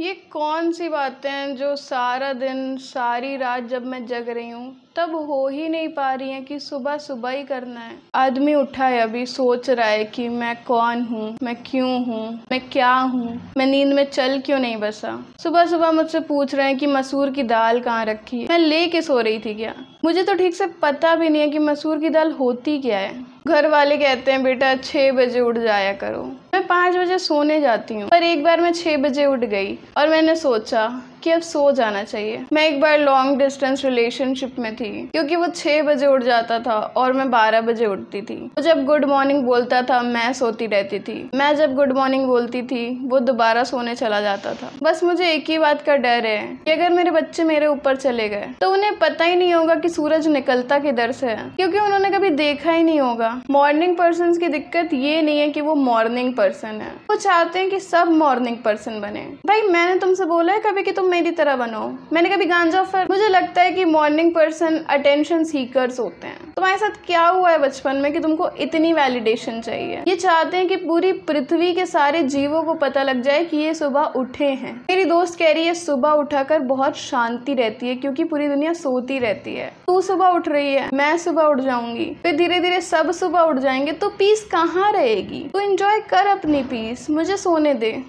ये कौन सी बातें हैं जो सारा दिन, सारी रात जब मैं जग रही हूँ, तब हो ही नहीं पा रही है कि सुबह सुबह ही करना है। आदमी उठा है अभी, सोच रहा है कि मैं कौन हूँ, मैं क्यों हूँ, मैं क्या हूँ, मैं नींद में चल क्यों नहीं बसा? सुबह सुबह मुझसे पूछ रहे हैं कि मसूर की दाल कहाँ रखी है? मैं ले के सो रही थी क्या? मुझे तो ठीक से पता भी नहीं है कि मसूर की दाल होती क्या है। घर वाले कहते हैं, बेटा छः बजे उठ जाया करो। मैं पाँच बजे सोने जाती हूँ, पर एक बार मैं छः बजे उठ गई और मैंने सोचा कि अब सो जाना चाहिए। मैं एक बार लॉन्ग डिस्टेंस रिलेशनशिप में थी, क्योंकि वो छः बजे उठ जाता था और मैं बारह बजे उठती थी। वो जब गुड मॉर्निंग बोलता था, मैं सोती रहती थी। मैं जब गुड मॉर्निंग बोलती थी, वो दोबारा सोने चला जाता था। बस मुझे एक ही बात का डर है कि अगर मेरे बच्चे मेरे ऊपर चले गए तो उन्हें पता ही नहीं होगा कि सूरज निकलता किधर से? है क्योंकि उन्होंने कभी देखा ही नहीं होगा। मॉर्निंग पर्सन की दिक्कत ये नहीं है कि वो मॉर्निंग पर्सन है। वो चाहते हैं कि सब मॉर्निंग पर्सन बने। भाई, मैंने तुमसे बोला है कभी कि तुम मेरी तरह बनो। मैंने कभी गांजा फर मुझे लगता है कि मॉर्निंग पर्सन अटेंशन सीकर्स होते हैं। तुम्हारे साथ क्या हुआ है बचपन में कि तुमको इतनी वैलिडेशन चाहिए? ये चाहते हैं कि पूरी पृथ्वी के सारे जीवों को पता लग जाए कि ये सुबह उठे हैं। मेरी दोस्त कह रही है, सुबह उठाकर बहुत शांति रहती है, क्योंकि पूरी दुनिया सोती रहती है। तू सुबह उठ रही है, मैं सुबह उठ जाऊँगी। फिर धीरे धीरे सब सुबह उठ जाएँगे तो पीस कहाँ रहेगी? तू इंजॉय कर अपनी पीस मुझे सोने दे।